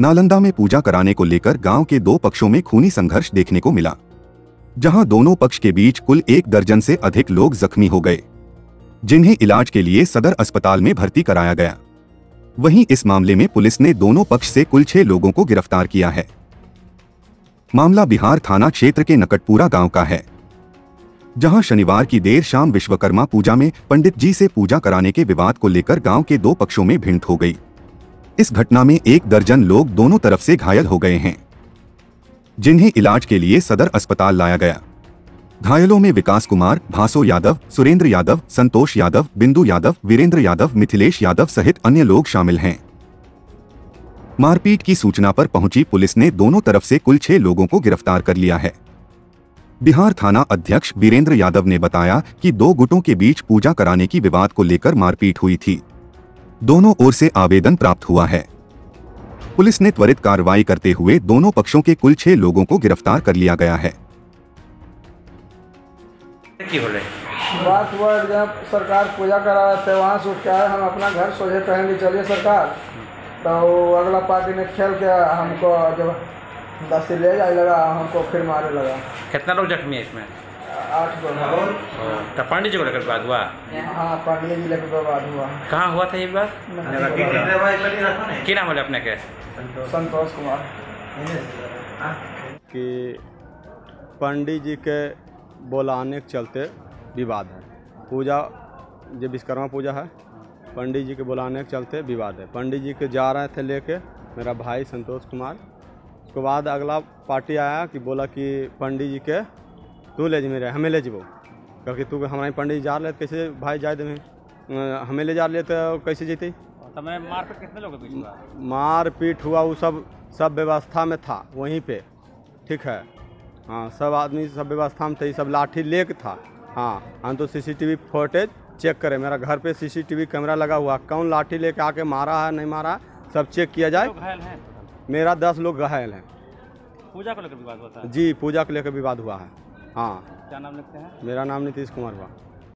नालंदा में पूजा कराने को लेकर गाँव के दो पक्षों में खूनी संघर्ष देखने को मिला। जहाँ दोनों पक्ष के बीच कुल एक दर्जन से अधिक लोग जख्मी हो गए, जिन्हें इलाज के लिए सदर अस्पताल में भर्ती कराया गया। वहीं इस मामले में पुलिस ने दोनों पक्ष से कुल छह लोगों को गिरफ़्तार किया है। मामला बिहार थाना क्षेत्र के नकटपुरा गाँव का है, जहाँ शनिवार की देर शाम विश्वकर्मा पूजा में पंडित जी से पूजा कराने के विवाद को लेकर गाँव के दो पक्षों में भिंड हो गई। इस घटना में एक दर्जन लोग दोनों तरफ़ से घायल हो गए हैं, जिन्हें इलाज के लिए सदर अस्पताल लाया गया। घायलों में विकास कुमार, भासो यादव, सुरेंद्र यादव, संतोष यादव, बिंदु यादव, वीरेंद्र यादव, मिथिलेश यादव सहित अन्य लोग शामिल हैं। मारपीट की सूचना पर पहुँची पुलिस ने दोनों तरफ़ से कुल छह लोगों को गिरफ़्तार कर लिया है। बिहार थाना अध्यक्ष वीरेंद्र यादव ने बताया कि दो गुटों के बीच पूजा कराने की विवाद को लेकर मारपीट हुई थी। दोनों ओर से आवेदन प्राप्त हुआ है। पुलिस ने त्वरित कार्रवाई करते हुए दोनों पक्षों के कुल छह लोगों को गिरफ़्तार कर लिया गया है। बात हुआ जब सरकार पूजा करा रहे थे वहाँ से उठ के आए हम अपना घर सोचे कहेंगे चलिए सरकार। तो अगला पार्टी ने खेल के हमको जब दस्ती ले जाए लगा हमको फिर मारे लगा। कितना लोग जख्मी है इसमें? आठ गो तो पंडित जी को लेकर बात हुआ? हाँ पांडे ज़िले के बर्बाद हुआ। कहाँ हुआ था ये बात? की नाम बोले अपने के? संतोष। कुमार। कि पंडित जी के बुलाने के चलते विवाद है। पूजा जो विश्वकर्मा पूजा है पंडित जी के बुलाने के चलते विवाद है। पंडित जी के जा रहे थे लेके मेरा भाई संतोष कुमार। उसके बाद अगला पार्टी आया कि बोला कि पंडित जी के तू ले जी मेरे हमें ले जीबो कल कि तू हमारे पंडित जी जा रहे कैसे भाई जाए देवे? हमें ले जा रहे तो कैसे जीते? मारपीट कितने लोगों बीच हुआ? हुआ वो सब सब व्यवस्था में था वहीं पे। ठीक है? हाँ सब आदमी सब व्यवस्था में थे ये सब लाठी लेके था। हाँ हम तो सीसीटीवी फुटेज चेक करें मेरा घर पे सीसीटीवी कैमरा लगा हुआ कौन लाठी लेके आके मारा है नहीं मारा है, सब चेक किया जाए। घायल हैं। मेरा दस लोग घायल हैं। पूजा को लेकर विवाद होता है? जी पूजा को लेकर विवाद हुआ है। हाँ। क्या नाम लिखते हैं? मेरा नाम नीतीश कुमार हुआ।